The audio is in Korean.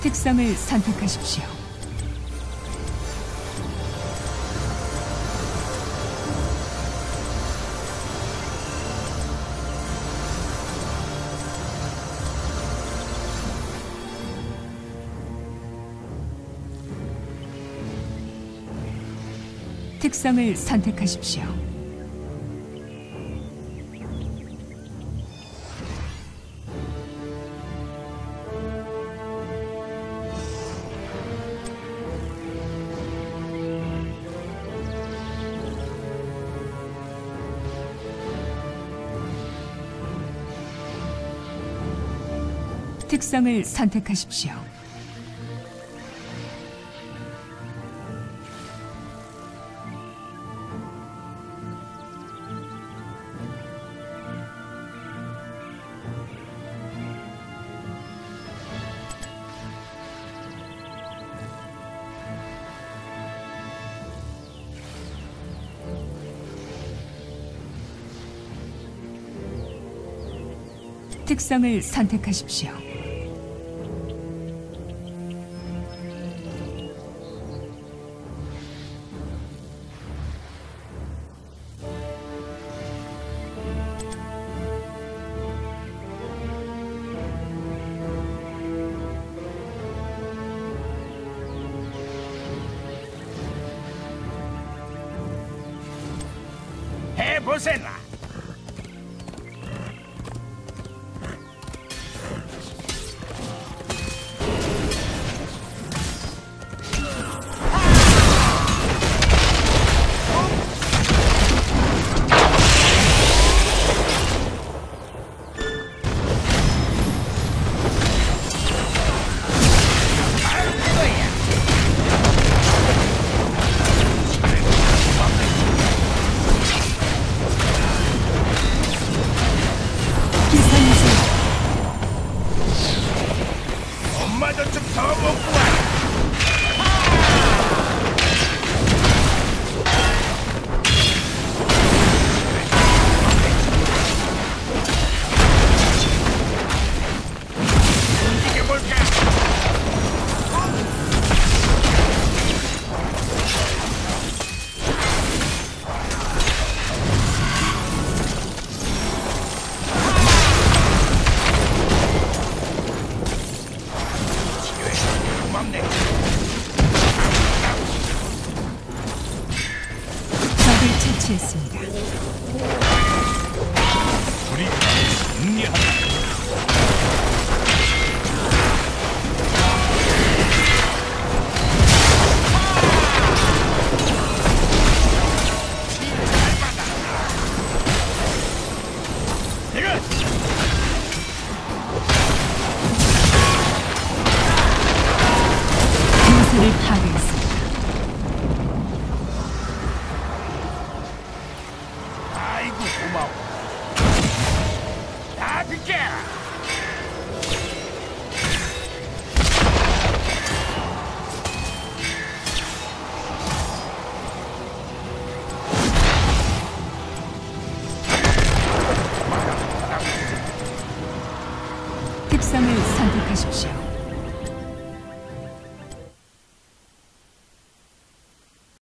특성을 선택하십시오. 특성을 선택하십시오. 특성을 선택하십시오. 특성을 선택하십시오. 别诬陷了。 처치했습니다. 우리가 승리한다. 색상을 선택하십시오.